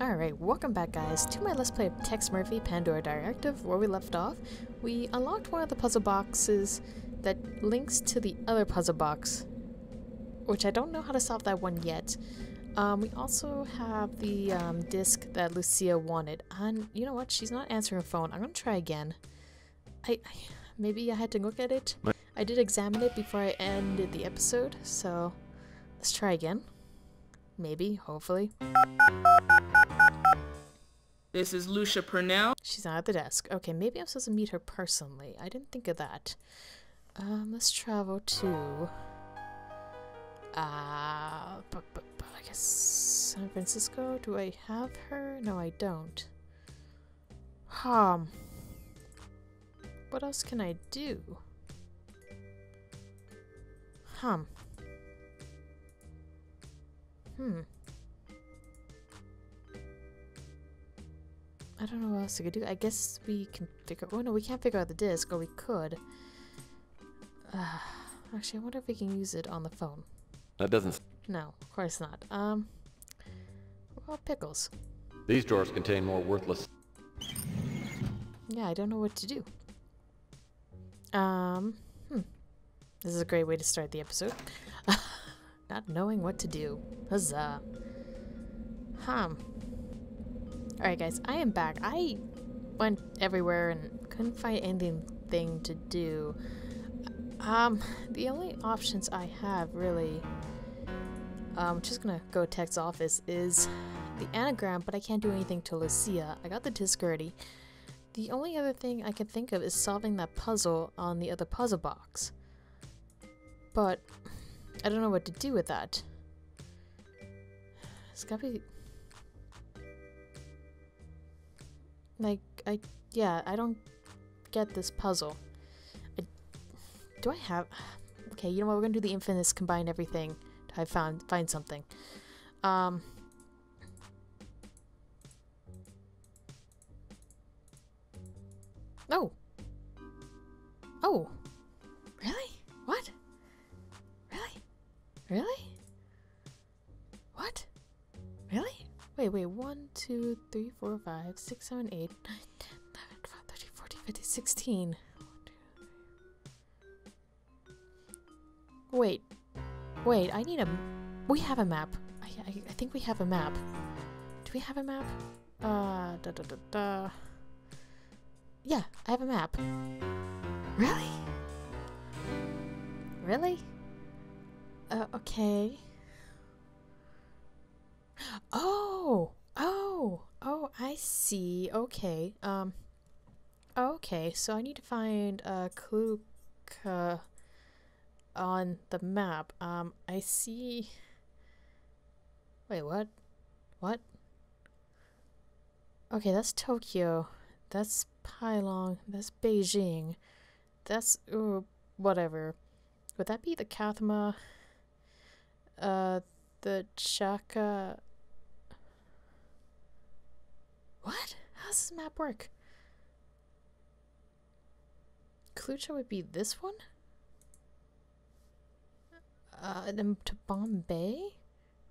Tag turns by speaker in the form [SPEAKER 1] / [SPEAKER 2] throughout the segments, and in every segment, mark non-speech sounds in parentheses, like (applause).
[SPEAKER 1] Alright, welcome back guys to my Let's Play of Tex Murphy Pandora Directive. Where we left off, we unlocked one of the puzzle boxes that links to the other puzzle box, which I don't know how to solve that one yet. Um, we also have the um, disc that Lucia wanted, and you know what, she's not answering her phone. I'm gonna try again. I, I maybe I had to look at it. I did examine it before I ended the episode, so let's try again. Maybe, hopefully.
[SPEAKER 2] This is Lucia Purnell.
[SPEAKER 1] She's not at the desk. Okay, maybe I'm supposed to meet her personally. I didn't think of that. Um, let's travel to... Uh, bu- bu- bu- I guess San Francisco? Do I have her? No, I don't. Um, what else can I do? Hum. Hmm. I don't know what else we could do. I guess we can figure. Oh no, we can't figure out the disc, or we could. Uh, (sighs) actually, I wonder if we can use it on the phone.
[SPEAKER 3] That doesn't.
[SPEAKER 1] No, of course not. Um. Well, pickles.
[SPEAKER 3] These drawers contain more worthless.
[SPEAKER 1] Yeah, I don't know what to do. Um. Hmm. This is a great way to start the episode. (laughs) not knowing what to do. Huzzah. Hum. Alright guys, I am back. I went everywhere and couldn't find anything to do. Um, the only options I have really, um, just gonna go text office, is the anagram, but I can't do anything to Lucia. I got the disc. The only other thing I can think of is solving that puzzle on the other puzzle box. But I don't know what to do with that. It's gotta be like I yeah, I don't get this puzzle. I, do I have Okay, you know what? We're to do the infamous combine everything. I found find something. Um Oh. Oh. Really? What? Really? Really? What? Really? Wait, wait. 1, 2, 3, 4, 5, 6, 7, 8, 9, 10, 11, 12, 13, 14, 15, 16. Wait. Wait, I need a... We have a map. I, I, I think we have a map. Do we have a map? Uh, da da da da. Yeah, I have a map. Really? Really? Uh, okay. Oh, oh, oh, I see. Okay. Um, okay, so I need to find uh, on the map. Um, I see. Wait, what? What? Okay, that's Tokyo. That's Pylon. That's Beijing. That's uh, whatever. Would that be the Kathma? Uh, the Chaka. What? How does this map work? Klucha would be this one? Uh, then to Bombay?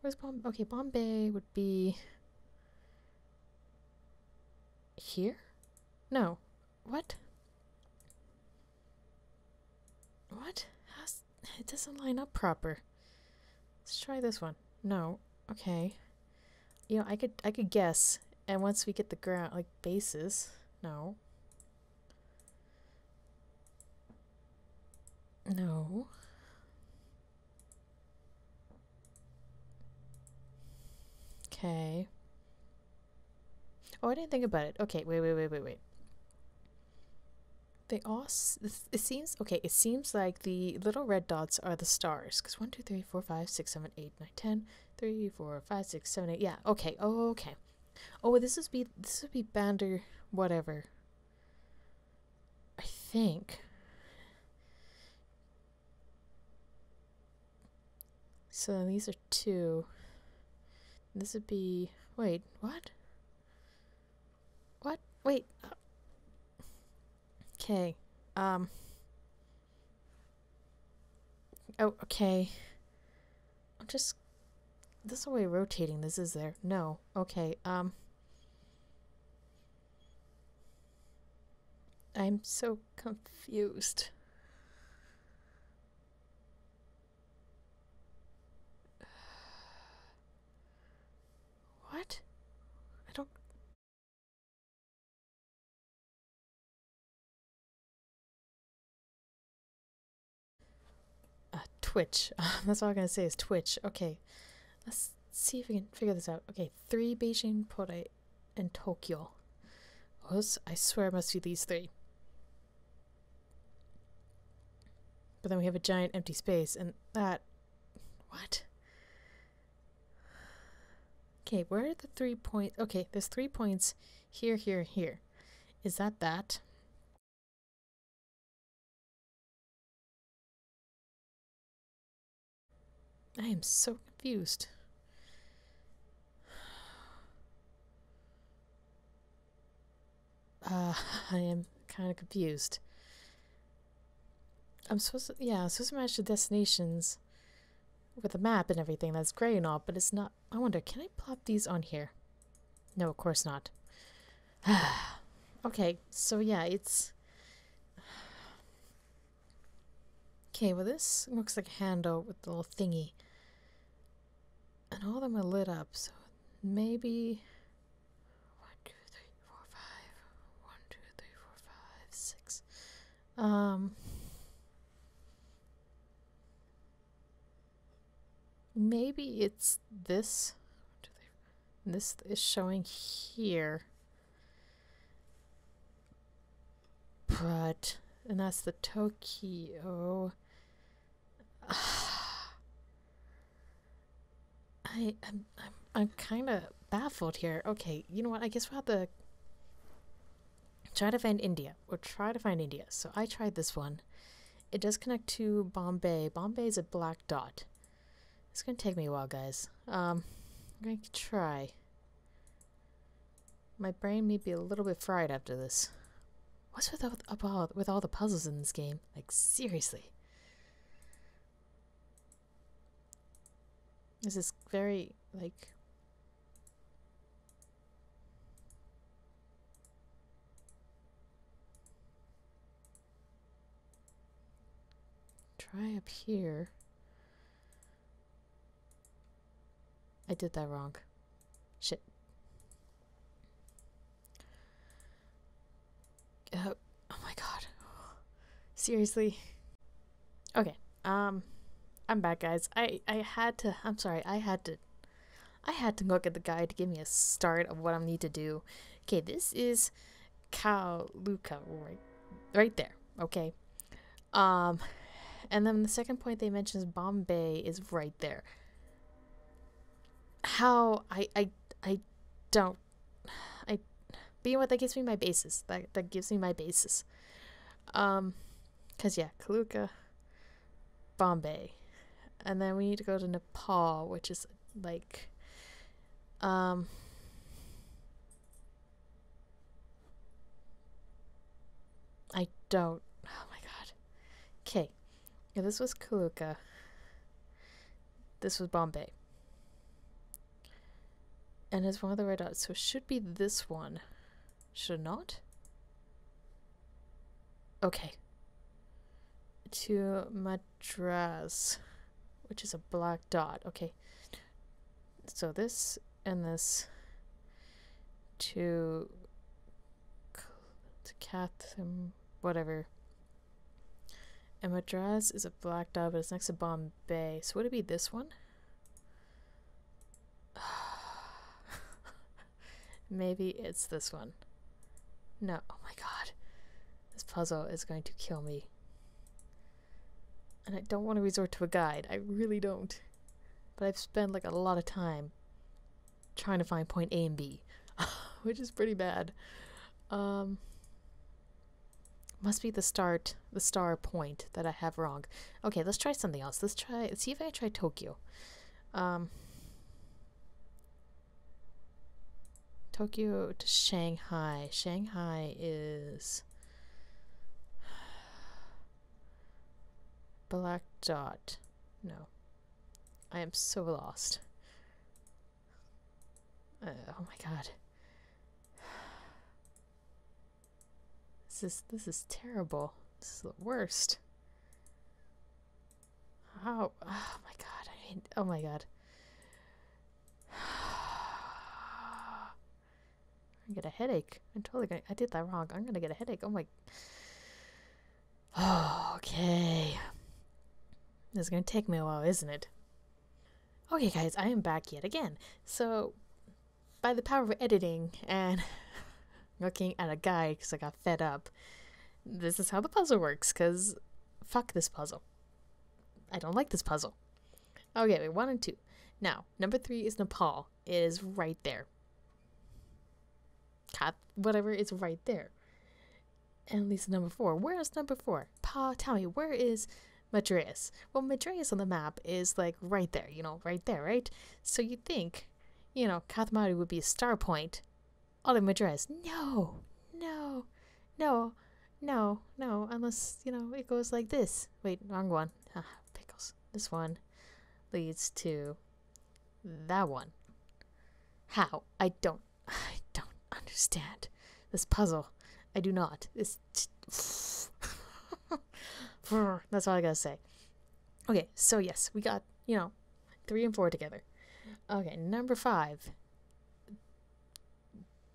[SPEAKER 1] Where's Bombay? Okay, Bombay would be here? No. What? What? How's, it doesn't line up proper. Let's try this one. No. Okay. You know, I could I could guess, and once we get the ground like bases, no. No. Okay. Oh, I didn't think about it. Okay, wait, wait, wait, wait, wait. They all. It seems okay. It seems like the little red dots are the stars. Cause one, two, three, four, five, six, seven, eight, nine, ten. Three, four, five, six, seven, eight. Yeah. Okay. Okay. Oh, this would be this would be Bander, whatever. I think. So these are two. This would be. Wait. What? What? Wait. Okay. Um. Oh, okay. I'm just No way rotating this, is there? No. Okay, um. I'm so confused. What? I don't. Uh, Twitch. (laughs) That's all I'm gonna say is Twitch. Okay. Let's see if we can figure this out. Okay, three Beijing Podai and Tokyo. Those, I swear, must be these three. But then we have a giant empty space, and that. What? Okay, where are the three points? Okay, there's three points here, here, here. Is that that? I am so confused. Uh, (laughs) I am kind of confused. I'm supposed to, yeah, I'm supposed to match the destinations with a map and everything. That's great and all, but it's not. I wonder, can I plop these on here? No, of course not. (sighs) okay, so yeah, it's. Okay, well, this looks like a handle with the little thingy. And all of them are lit up, so maybe. One, two, three, four, five. One, two, three, four, five, six. Um. Maybe it's this. This is showing here. But, and that's the Tokyo. (sighs) I am I'm, I'm kind of baffled here. Okay, you know what? I guess we'll have to try to find India. We'll try to find India. So I tried this one. It does connect to Bombay. Bombay is a black dot. It's gonna take me a while, guys. Um, I'm going to try. My brain may be a little bit fried after this. What's with all, with all the puzzles in this game? Like seriously. This is very like try up here. I did that wrong. Shit. Uh, oh my god. (sighs) Seriously? Okay. Um I'm back guys. I I had to I'm sorry. I had to I had to look at the guide to give me a start of what I need to do. Okay, this is Kaluka right right there. Okay. Um and then the second point they mention is Bombay is right there how I I I don't I being what that gives me my basis. That that gives me my basis. Um cuz yeah, Kaluka Bombay. And then we need to go to Nepal, which is like um I don't oh my god. Okay. Yeah, this was Kaluka. This was Bombay and it's one of the red dots, so it should be this one. Should not? Okay. To Madras, which is a black dot. Okay. So this and this to to Katham, whatever. And Madras is a black dot, but it's next to Bombay. So would it be this one? (sighs) Maybe it's this one. No. Oh my god. This puzzle is going to kill me. And I don't want to resort to a guide. I really don't. But I've spent like a lot of time trying to find point A and B, (laughs) which is pretty bad. Um, must be the start, the star point that I have wrong. Okay, let's try something else. Let's try, let's see if I try Tokyo. Um, Tokyo to Shanghai. Shanghai is (sighs) black dot. No. I am so lost. Uh, oh my god. This is this is terrible. This is the worst. How? Oh my god. I mean, oh my god. (sighs) I get a headache. I'm totally gonna. I did that wrong. I'm gonna get a headache. Oh my. Oh, (sighs) okay. This is gonna take me a while, isn't it? Okay, guys, I am back yet again. So, by the power of editing and looking at a guy because I got fed up, this is how the puzzle works. Because fuck this puzzle. I don't like this puzzle. Okay, wait, one and two. Now, number three is Nepal. It is right there. Cat, whatever, it's right there. And at least number four. Where is number four? Pa, tell me, where is Madras? Well, Madras on the map is like right there, you know, right there, right? So you'd think, you know, Kathmandu would be a star point. All in. No, no, no, no, no, unless, you know, it goes like this. Wait, wrong one. Ah, pickles. This one leads to that one. How? I don't, I don't understand this puzzle. I do not. It's (laughs) that's all I gotta say. Okay, so yes, we got you know three and four together. Okay, number five,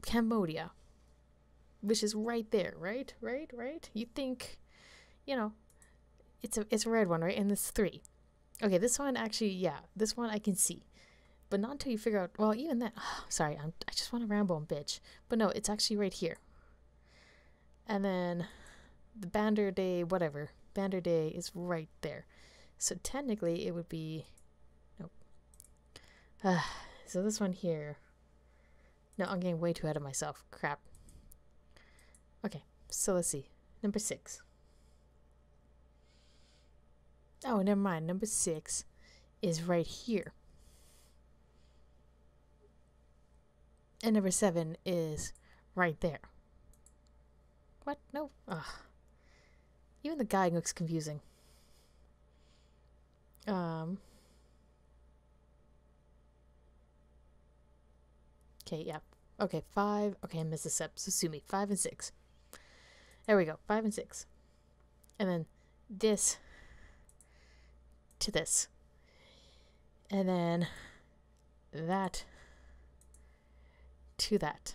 [SPEAKER 1] Cambodia, which is right there, right, right, right. You think, you know, it's a it's a red one, right? And it's three. Okay, this one actually, yeah, this one I can see but not until you figure out. Well, even that. Oh, (sighs) sorry, I'm, I just want to ramble bitch. But no, it's actually right here. And then the Bander Day, whatever. Bander Day is right there. So technically, it would be. Nope. Uh, (sighs) so this one here. No, I'm getting way too ahead of myself. Crap. Okay, so let's see. Number six. Oh, never mind. Number six is right here. And number seven is right there. What? No. Ugh. Even the guide looks confusing. Um. Okay, yeah. Okay, five. Okay, I missed a step. So sue me. Five and six. There we go. Five and six. And then this to this. And then that to that.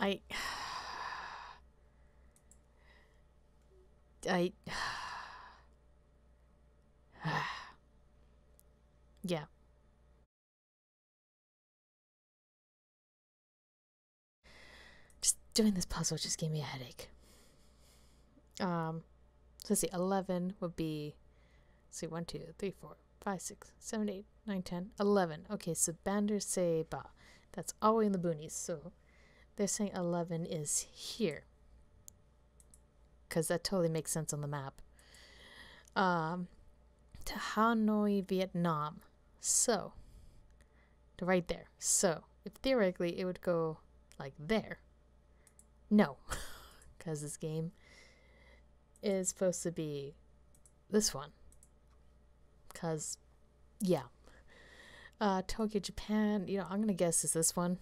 [SPEAKER 1] I. I. yeah. Doing this puzzle just gave me a headache. Um, so let's see, 11 would be, let's see, 1, 2, 3, 4, 5, 6, 7, 8, 9, 10, 11. Okay, so Bander Seba. That's all the way in the boonies. So they're saying 11 is here. Because that totally makes sense on the map. Um, to Hanoi, Vietnam. So, to right there. So, if theoretically it would go like there. No. (laughs) Because this game is supposed to be this one because, yeah. Uh, Tokyo, Japan, you know, I'm gonna guess is this one.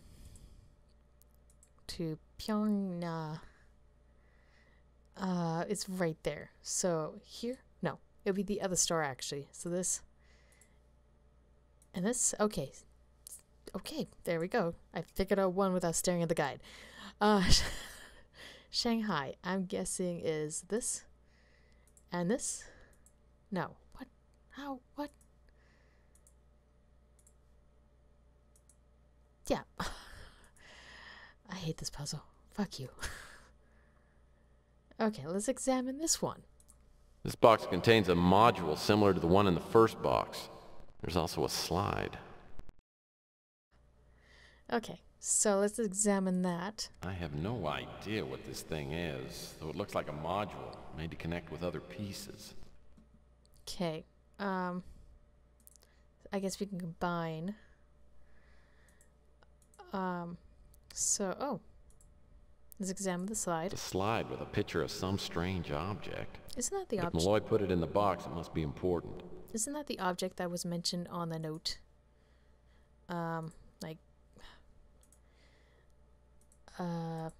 [SPEAKER 1] To Pyongyang. Uh, it's right there. So here, no, it would be the other star actually. So this and this, okay, okay, there we go. I figured out one without staring at the guide. Uh, (laughs) Shanghai, I'm guessing is this and this. No, What? how? What? Yeah. (laughs) I hate this puzzle. Fuck you. (laughs) okay, let's examine this one.
[SPEAKER 3] This box contains a module similar to the one in the first box. There's also a slide.
[SPEAKER 1] Okay, so let's examine that.
[SPEAKER 3] I have no idea what this thing is, though it looks like a module made to connect with other pieces.
[SPEAKER 1] Okay, um, I guess we can combine. Um, so, oh, let's examine the slide.
[SPEAKER 3] The slide with a picture of some strange object.
[SPEAKER 1] Isn't that the
[SPEAKER 3] object?
[SPEAKER 1] If
[SPEAKER 3] Malloy put it in the box, it must be important.
[SPEAKER 1] Isn't that the object that was mentioned on the note? Um, like, uh,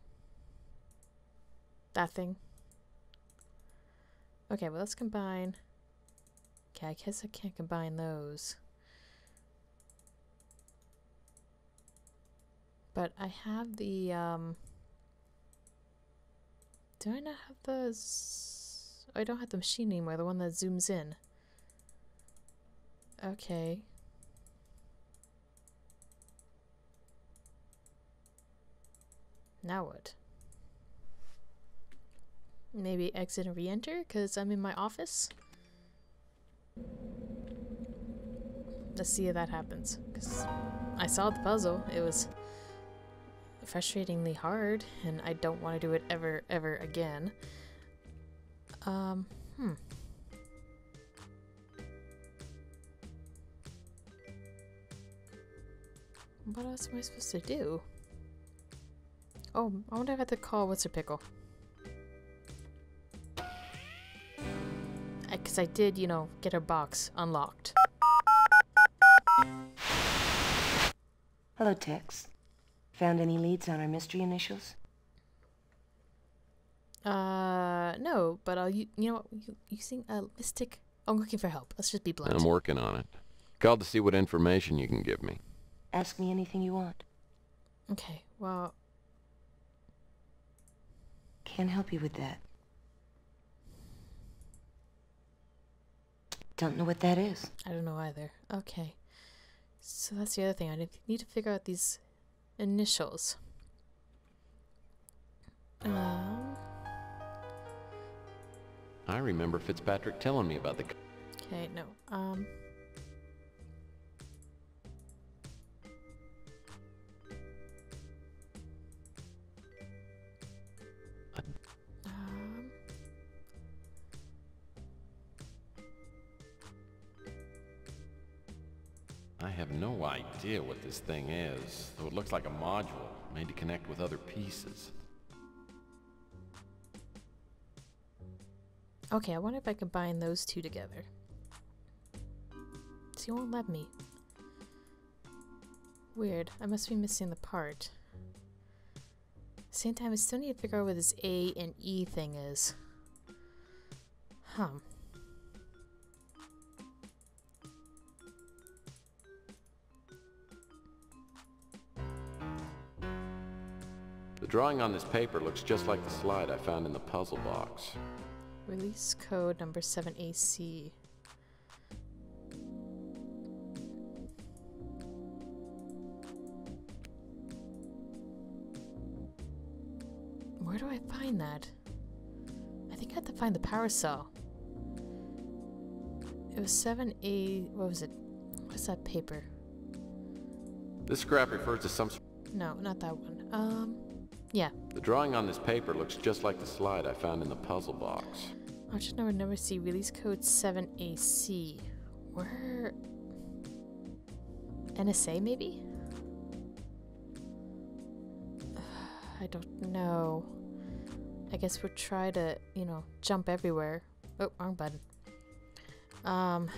[SPEAKER 1] that thing. Okay, well, let's combine. Okay, I guess I can't combine those. But I have the, um, do I not have the, oh, I don't have the machine anymore, the one that zooms in. Okay. Now what? Maybe exit and re-enter because I'm in my office? Let's see if that happens. Because I saw the puzzle. It was frustratingly hard and I don't want to do it ever, ever again. Um, hmm. What else am I supposed to do? Oh, I wonder if I have to call What's a Pickle. Because I did, you know, get her box unlocked.
[SPEAKER 4] Hello, Tex. Found any leads on our mystery initials?
[SPEAKER 1] Uh, no, but I'll, you, you know, what, you, using a mystic. I'm looking for help. Let's just be blunt.
[SPEAKER 3] I'm working on it. Called to see what information you can give me.
[SPEAKER 4] Ask me anything you want.
[SPEAKER 1] Okay, well,
[SPEAKER 4] Can't help you with that. Don't know what that is.
[SPEAKER 1] I don't know either. Okay. So that's the other thing. I need- need to figure out these initials. Um,
[SPEAKER 3] I remember Fitzpatrick telling me about the.
[SPEAKER 1] okay, no. Um, um,
[SPEAKER 3] idea what this thing is, though it looks like a module made to connect with other pieces.
[SPEAKER 1] okay, I wonder if I combine those two together. She won't let me. Weird. I must be missing the part. Same time, I still need to figure out what this A and E thing is. Huh.
[SPEAKER 3] The drawing on this paper looks just like the slide I found in the puzzle box.
[SPEAKER 1] Release code number 7AC. Where do I find that? I think I have to find the power cell. It was 7A. What was it? What's that paper?
[SPEAKER 3] This scrap refers to some.
[SPEAKER 1] No, not that one. Um, yeah.
[SPEAKER 3] The drawing on this paper looks just like the slide I found in the puzzle box.
[SPEAKER 1] Object number number C, release code 7AC. Where. NSA, maybe? (sighs) I don't know. I guess we'll try to, you know, jump everywhere. Oh, wrong button. Um.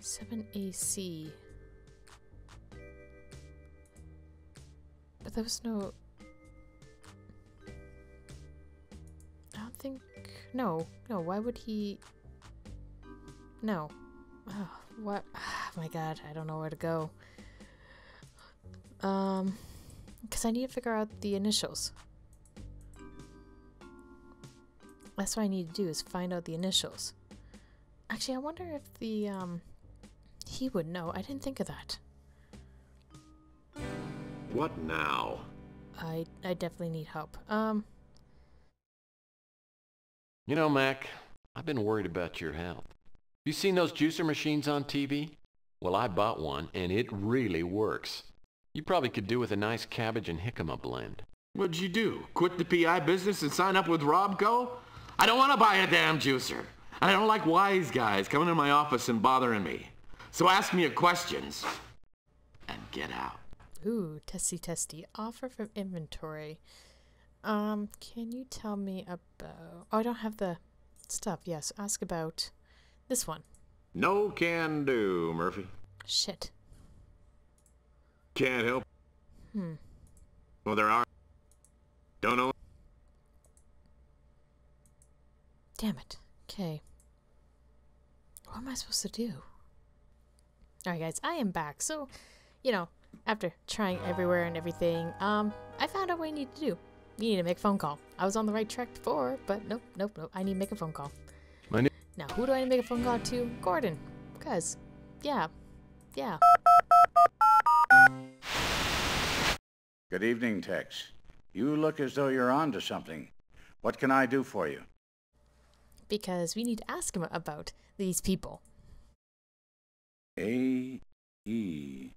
[SPEAKER 1] 7AC. But there was no. I don't think. No, no. Why would he? No. Oh, what? Oh my god, I don't know where to go. Um, because I need to figure out the initials. That's what I need to do is find out the initials. Actually, I wonder if the um he would know. I didn't think of that.
[SPEAKER 5] What now?
[SPEAKER 1] I I definitely need help. Um,
[SPEAKER 3] You know, Mac, I've been worried about your health. You seen those juicer machines on TV? Well, I bought one, and it really works. You probably could do with a nice cabbage and jicama blend.
[SPEAKER 5] What'd you do? Quit the PI business and sign up with Robco? I don't want to buy a damn juicer. I don't like wise guys coming in my office and bothering me. So ask me your questions and get out.
[SPEAKER 1] Ooh, testy testy. Offer from inventory. Um, can you tell me about? Oh, I don't have the stuff. Yes, ask about this one.
[SPEAKER 5] No can do, Murphy.
[SPEAKER 1] Shit.
[SPEAKER 5] Can't help.
[SPEAKER 1] Hmm.
[SPEAKER 5] Well, there are. Don't know.
[SPEAKER 1] Damn it. Okay. What am I supposed to do? Alright guys, I am back. So, you know, after trying everywhere and everything, um, I found out what I need to do. You need to make a phone call. I was on the right track before, but nope, nope, nope. I need to make a phone call.
[SPEAKER 3] My name.
[SPEAKER 1] Now, who do I need to make a phone call to? Gordon. Because, yeah, yeah.
[SPEAKER 6] Good evening, Tex. You look as though you're on to something. What can I do for you?
[SPEAKER 1] Because we need to ask him about these people.
[SPEAKER 6] A. E.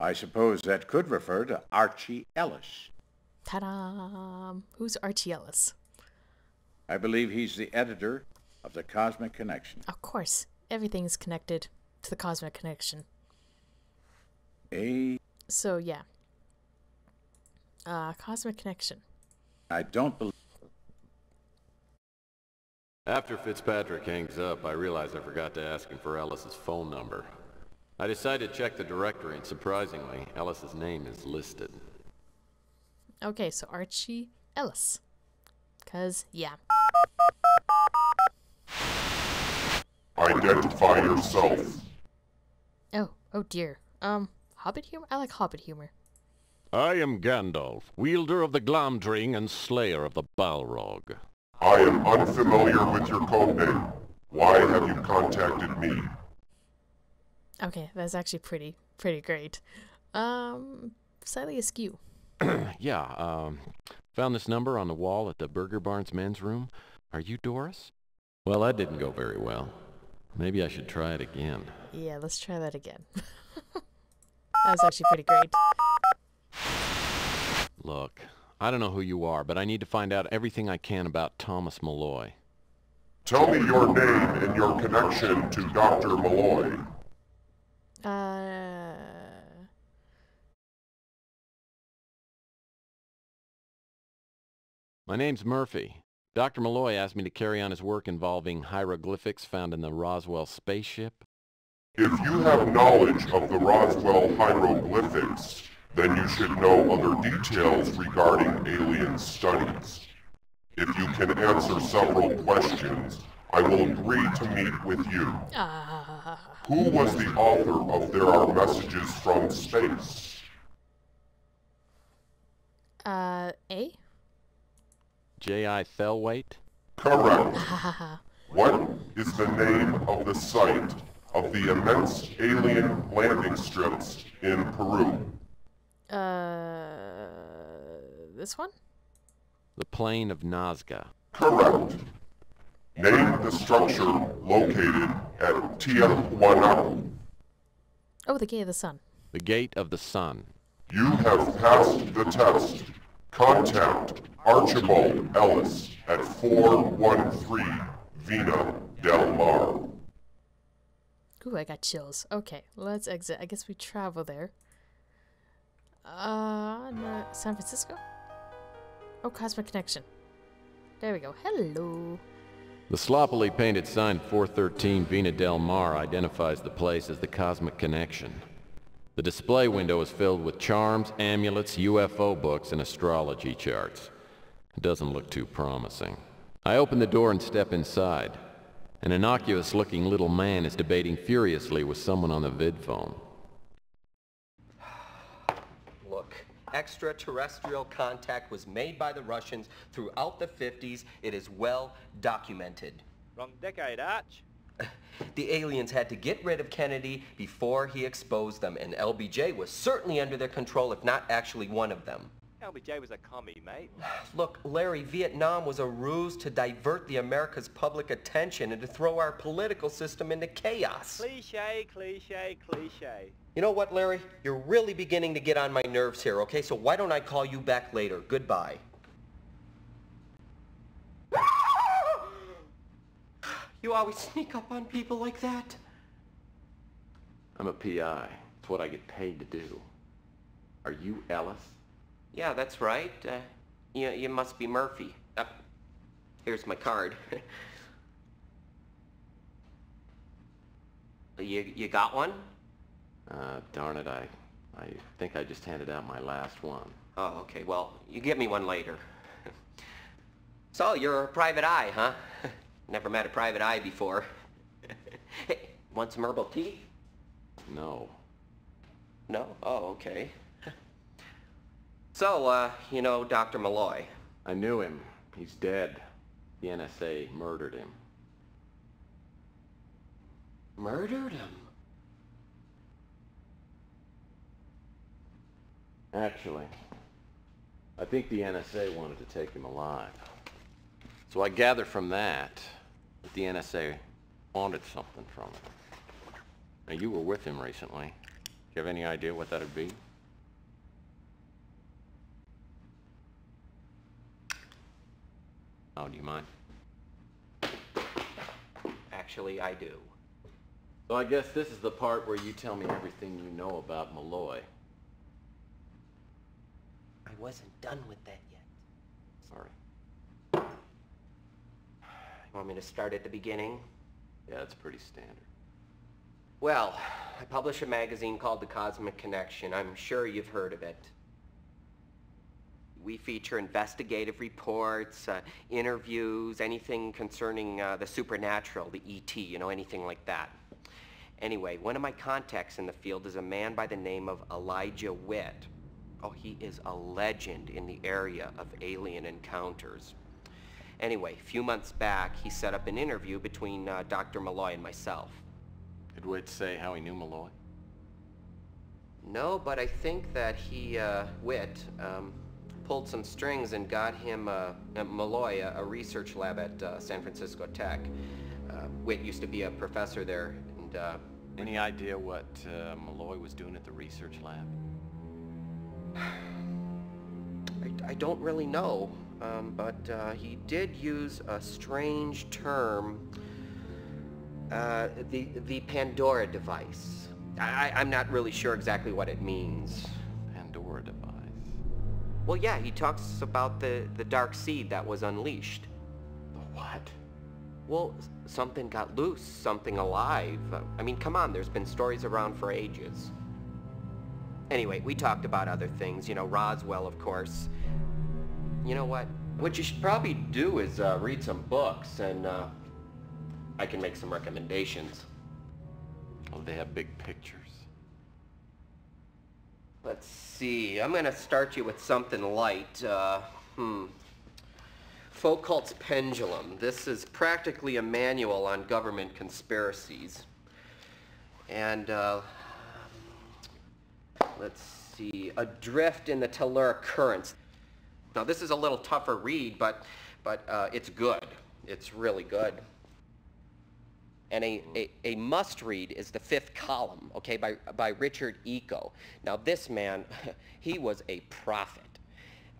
[SPEAKER 6] I suppose that could refer to Archie Ellis.
[SPEAKER 1] Ta-da! Who's Archie Ellis?
[SPEAKER 6] I believe he's the editor of the Cosmic Connection.
[SPEAKER 1] Of course, everything's connected to the Cosmic Connection.
[SPEAKER 6] A.
[SPEAKER 1] So, yeah. Uh, Cosmic Connection.
[SPEAKER 6] I don't believe.
[SPEAKER 3] After Fitzpatrick hangs up, I realize I forgot to ask him for Ellis's phone number. I decided to check the directory, and surprisingly, Ellis's name is listed.
[SPEAKER 1] Okay, so Archie Ellis. Cause, yeah.
[SPEAKER 7] Identify yourself.
[SPEAKER 1] Oh, oh dear. Um, Hobbit humor? I like Hobbit humor.
[SPEAKER 3] I am Gandalf, wielder of the Glamdring and slayer of the Balrog.
[SPEAKER 7] I am unfamiliar with your code name. Why have you contacted me?
[SPEAKER 1] Okay, that's actually pretty, pretty great. Um, slightly askew. (clears throat)
[SPEAKER 3] yeah, um, found this number on the wall at the Burger Barnes men's room. Are you Doris? Well, that didn't go very well. Maybe I should try it again.
[SPEAKER 1] Yeah, let's try that again. (laughs) that was actually pretty great.
[SPEAKER 3] Look, I don't know who you are, but I need to find out everything I can about Thomas Malloy.
[SPEAKER 7] Tell me your name and your connection to Dr. Malloy.
[SPEAKER 1] Uh,
[SPEAKER 3] My name's Murphy. Dr. Malloy asked me to carry on his work involving hieroglyphics found in the Roswell spaceship.
[SPEAKER 7] If you have knowledge of the Roswell hieroglyphics, then you should know other details regarding alien studies. If you can answer several questions, I will agree to meet with you.
[SPEAKER 1] uh,
[SPEAKER 7] Who was the author of There Are Messages from Space?
[SPEAKER 1] uh, A?
[SPEAKER 3] J.I. Thelwait?
[SPEAKER 7] Correct. (laughs) What is the name of the site of the immense alien landing strips in Peru?
[SPEAKER 1] Uh, this one?
[SPEAKER 3] The Plain of Nazca.
[SPEAKER 7] Correct. Name the structure located at Tiahuanaco.
[SPEAKER 1] Oh, the Gate of the Sun.
[SPEAKER 3] The Gate of the Sun.
[SPEAKER 7] You have passed the test. Contact Archibald Ellis at 413 Vina Del Mar.
[SPEAKER 1] Ooh, I got chills. Okay, let's exit. I guess we travel there. Uh, no, San Francisco? Oh, Cosmic Connection. There we go. Hello.
[SPEAKER 3] The sloppily painted sign 413 Vina Del Mar identifies the place as the Cosmic Connection. The display window is filled with charms, amulets, UFO books, and astrology charts. It doesn't look too promising. I open the door and step inside. An innocuous-looking little man is debating furiously with someone on the vidphone.
[SPEAKER 8] Look, extraterrestrial contact was made by the Russians throughout the 50s. It is well documented.
[SPEAKER 9] Wrong decade, Arch. (laughs)
[SPEAKER 8] The aliens had to get rid of Kennedy before he exposed them, and LBJ was certainly under their control, if not actually one of them.
[SPEAKER 9] LBJ was a commie, mate. (sighs)
[SPEAKER 8] Look, Larry, Vietnam was a ruse to divert the America's public attention and to throw our political system into chaos.
[SPEAKER 9] Cliche, cliche, cliche.
[SPEAKER 8] You know what, Larry? You're really beginning to get on my nerves here, okay? So why don't I call you back later? Goodbye. (gasps) You always sneak up on people like that?
[SPEAKER 3] I'm a PI. It's what I get paid to do. Are you Ellis?
[SPEAKER 8] Yeah, that's right. Uh, you, you must be Murphy. Uh, here's my card. (laughs) you, you got one?
[SPEAKER 3] Uh, darn it, I I think I just handed out my last one.
[SPEAKER 8] Oh, okay. Well, you give me one later. (laughs) so, you're a private eye, huh? (laughs) Never met a private eye before. (laughs) hey, want some herbal tea?
[SPEAKER 3] No.
[SPEAKER 8] No? Oh, okay. so, uh, you know Dr. Malloy?
[SPEAKER 3] I knew him. He's dead. The NSA murdered him.
[SPEAKER 8] Murdered him?
[SPEAKER 3] Actually, I think the NSA wanted to take him alive. So I gather from that that the NSA wanted something from him. Now, you were with him recently. Do you have any idea what that'd be? Oh, do you mind?
[SPEAKER 8] Actually, I do.
[SPEAKER 3] So I guess this is the part where you tell me everything you know about Malloy.
[SPEAKER 8] I wasn't done with that yet.
[SPEAKER 3] Sorry.
[SPEAKER 8] You want me to start at the beginning?
[SPEAKER 3] Yeah, it's pretty standard.
[SPEAKER 8] Well, I publish a magazine called The Cosmic Connection. I'm sure you've heard of it. We feature investigative reports, uh, interviews, anything concerning uh, the supernatural, the ET, you know, anything like that. Anyway, one of my contacts in the field is a man by the name of Elijah Witt. Oh, he is a legend in the area of alien encounters. Anyway, a few months back, he set up an interview between uh, Dr. Malloy and myself.
[SPEAKER 3] Did Witt say how he knew Malloy?
[SPEAKER 8] No, but I think that he, uh, Witt, um, pulled some strings and got him, uh, uh, Malloy, a, a research lab at uh, San Francisco Tech. Uh, Witt used to be a professor there, and, uh,
[SPEAKER 3] Any idea what uh, Malloy was doing at the research lab?
[SPEAKER 8] I, I don't really know, um, but uh, he did use a strange term, uh, the, the Pandora Directive. I, I'm not really sure exactly what it means.
[SPEAKER 3] Pandora Directive.
[SPEAKER 8] Well, yeah, he talks about the, the dark seed that was unleashed.
[SPEAKER 3] The what?
[SPEAKER 8] Well, something got loose, something alive. I mean, come on, there's been stories around for ages. Anyway, we talked about other things, you know, Roswell, of course. You know what? What you should probably do is uh, read some books, and uh, I can make some recommendations.
[SPEAKER 3] Oh, they have big pictures.
[SPEAKER 8] Let's see, I'm gonna start you with something light. Uh, hmm. Foucault's Pendulum. This is practically a manual on government conspiracies. And, uh, let's see, Adrift in the Telluric Currents. Now, this is a little tougher read, but, but uh, it's good. It's really good. And a, a, a must read is The Fifth Column, okay, by, by Richard Eco. Now, this man, (laughs) he was a prophet.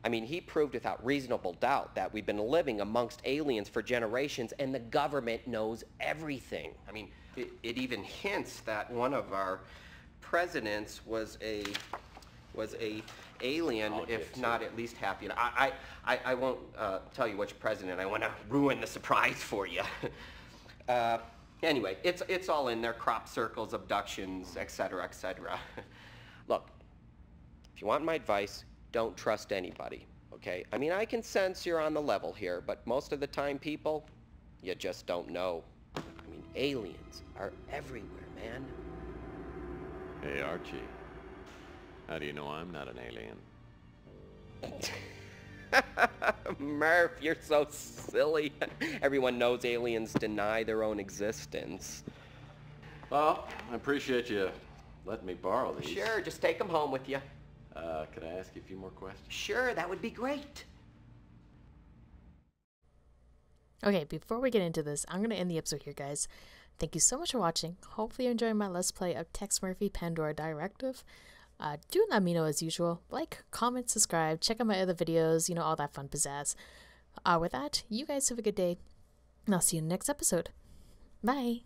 [SPEAKER 8] I mean, he proved without reasonable doubt that we've been living amongst aliens for generations and the government knows everything. I mean, it, it even hints that one of our presidents was a was a alien,
[SPEAKER 3] I'll
[SPEAKER 8] if
[SPEAKER 3] get to
[SPEAKER 8] not
[SPEAKER 3] it.
[SPEAKER 8] at least happy. And I, I, I, I won't uh, tell you which president. I want to (laughs) ruin the surprise for you. (laughs) uh, anyway, it's, it's all in there, crop circles, abductions, et cetera, et cetera. (laughs) Look, if you want my advice, don't trust anybody, okay? I mean, I can sense you're on the level here, but most of the time, people, you just don't know. I mean, aliens are everywhere, man.
[SPEAKER 3] Hey, Archie. How do you know I'm not an alien? (laughs)
[SPEAKER 8] Murph, you're so silly. Everyone knows aliens deny their own existence.
[SPEAKER 3] Well, I appreciate you letting me borrow these.
[SPEAKER 8] Sure, just take them home with you.
[SPEAKER 3] Uh, could I ask you a few more questions?
[SPEAKER 8] Sure, that would be great.
[SPEAKER 1] Okay, before we get into this, I'm going to end the episode here, guys. Thank you so much for watching. Hopefully you're enjoying my Let's Play of Tex Murphy Pandora Directive. Uh, do let me know as usual. Like, comment, subscribe, check out my other videos, you know, all that fun pizzazz. Uh, with that, you guys have a good day, and I'll see you in the next episode. Bye!